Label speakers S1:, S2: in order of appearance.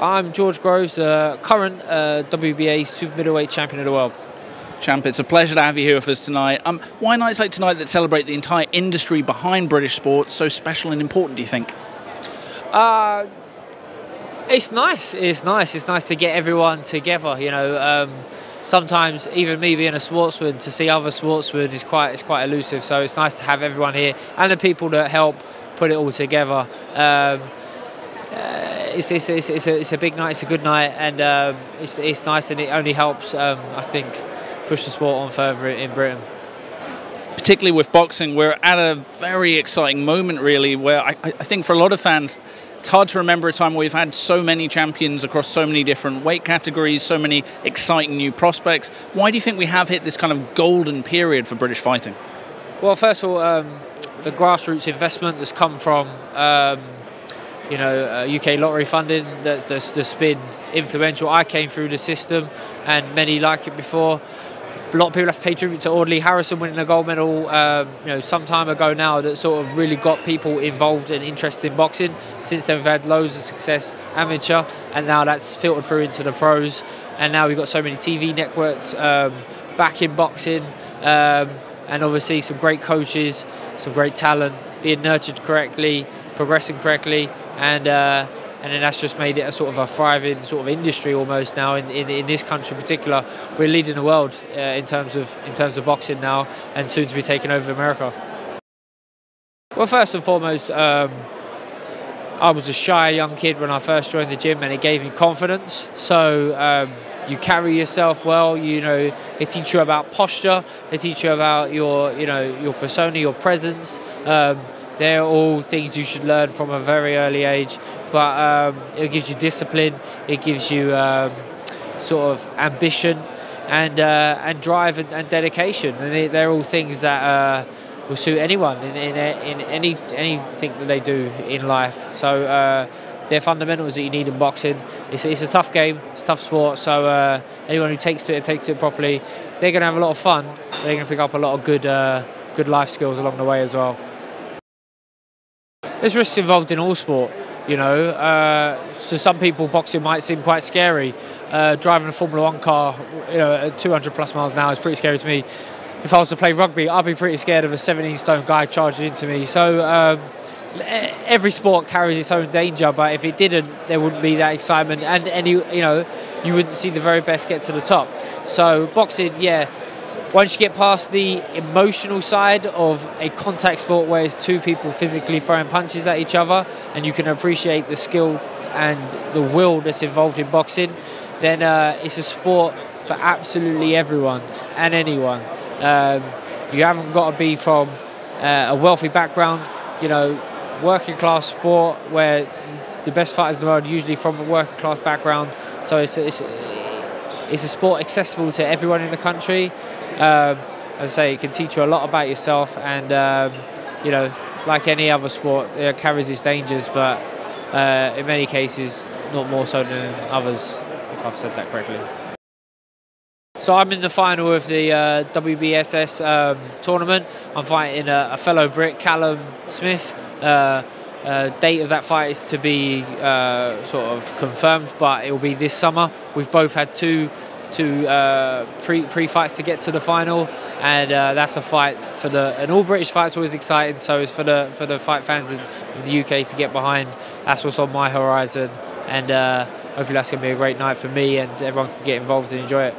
S1: I'm George Groves, uh, current uh, WBA super middleweight champion of the world.
S2: Champ, it's a pleasure to have you here with us tonight. Um, why nights like tonight that celebrate the entire industry behind British sports so special and important, do you think?
S1: Uh, it's nice. It's nice. It's nice to get everyone together. You know, um, sometimes even me being a sportsman, to see other sportsmen is quite it's quite elusive. So it's nice to have everyone here and the people that help put it all together. Um, it's, it's, it's, it's, a, it's a big night. It's a good night, and um, it's, it's nice, and it only helps. Um, I think push the sport on further in Britain.
S2: Particularly with boxing, we're at a very exciting moment, really, where I, I think for a lot of fans, it's hard to remember a time where we've had so many champions across so many different weight categories, so many exciting new prospects. Why do you think we have hit this kind of golden period for British fighting?
S1: Well, first of all, um, the grassroots investment that's come from um, you know uh, UK lottery funding that's, that's, that's been influential. I came through the system, and many like it before a lot of people have to pay tribute to Audley Harrison winning the gold medal, um, you know, some time ago now. That sort of really got people involved and interested in boxing. Since then, we've had loads of success amateur, and now that's filtered through into the pros. And now we've got so many TV networks um, back in boxing, um, and obviously some great coaches, some great talent being nurtured correctly, progressing correctly, and. Uh, and then that's just made it a sort of a thriving sort of industry almost now in, in, in this country in particular. We're leading the world uh, in terms of in terms of boxing now, and soon to be taking over America. Well, first and foremost, um, I was a shy young kid when I first joined the gym, and it gave me confidence. So. Um, you carry yourself well. You know, they teach you about posture. They teach you about your, you know, your persona, your presence. Um, they're all things you should learn from a very early age. But um, it gives you discipline. It gives you um, sort of ambition and uh, and drive and, and dedication. And they, are all things that uh, will suit anyone in, in, in any anything that they do in life. So. Uh, they're fundamentals that you need in boxing. It's, it's a tough game, it's tough sport. So uh, anyone who takes to it takes to it properly, they're going to have a lot of fun. They're going to pick up a lot of good uh, good life skills along the way as well there's risks involved in all sport. You know, uh, to some people, boxing might seem quite scary. Uh, driving a Formula One car, you know, at 200 plus miles an hour is pretty scary to me. If I was to play rugby, I'd be pretty scared of a 17 stone guy charging into me. So um, every sport carries its own danger, but if it didn't, there wouldn't be that excitement, and any, you know, you wouldn't see the very best get to the top. So boxing, yeah, once you get past the emotional side of a contact sport where it's two people physically throwing punches at each other and you can appreciate the skill and the will that's involved in boxing, then uh, it's a sport for absolutely everyone and anyone. Um, you haven't got to be from uh, a wealthy background, you know, working class sport where the best fighters in the world are usually from a working class background. So it's, it's, it's a sport accessible to everyone in the country um, as I say, it can teach you a lot about yourself, and um, you know, like any other sport, it carries its dangers, but uh, in many cases, not more so than others, if I've said that correctly. So I'm in the final of the uh, WBSS um, tournament. I'm fighting a, a, fellow Brit, Callum Smith. Uh, uh, date of that fight is to be uh, sort of confirmed, but it will be this summer. We've both had two to uh, pre pre fights to get to the final, and uh, that's a fight for the and all British fights always exciting. So it's for the for the fight fans of the UK to get behind. That's what's on my horizon, and uh, hopefully that's going to be a great night for me, and everyone can get involved and enjoy it.